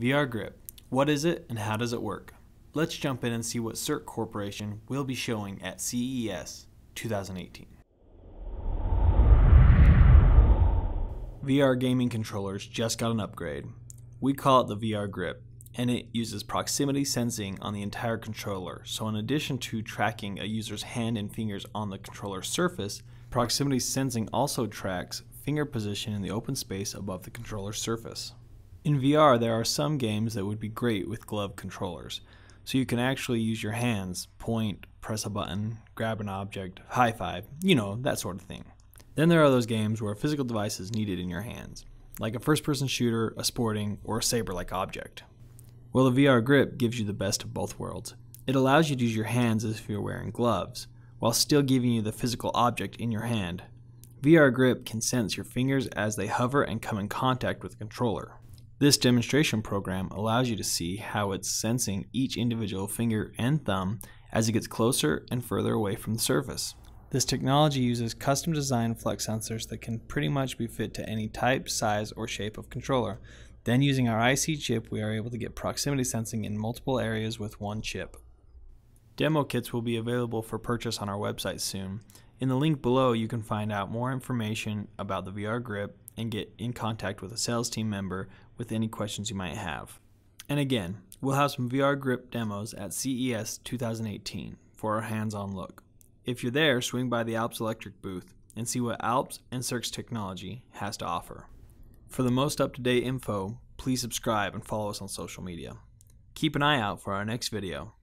VR Grip. What is it and how does it work? Let's jump in and see what Cirque Corporation will be showing at CES 2018. VR gaming controllers just got an upgrade. We call it the VR Grip, and it uses proximity sensing on the entire controller. So, in addition to tracking a user's hand and fingers on the controller surface, proximity sensing also tracks finger position in the open space above the controller surface. In VR, there are some games that would be great with glove controllers, so you can actually use your hands, point, press a button, grab an object, high five, you know, that sort of thing. Then there are those games where a physical device is needed in your hands, like a first person shooter, a sporting, or a saber like object. Well, the VR grip gives you the best of both worlds. It allows you to use your hands as if you're wearing gloves, while still giving you the physical object in your hand. VR grip can sense your fingers as they hover and come in contact with the controller. This demonstration program allows you to see how it's sensing each individual finger and thumb as it gets closer and further away from the surface. This technology uses custom designed flex sensors that can pretty much be fit to any type, size, or shape of controller. Then using our IC chip, we are able to get proximity sensing in multiple areas with one chip. Demo kits will be available for purchase on our website soon. In the link below, you can find out more information about the VR Grip and get in contact with a sales team member with any questions you might have. And again, we'll have some VR grip demos at CES 2018 for our hands on look. If you're there, swing by the Alps Electric booth and see what Alps and Cirque's Technology has to offer. For the most up to date info, please subscribe and follow us on social media. Keep an eye out for our next video.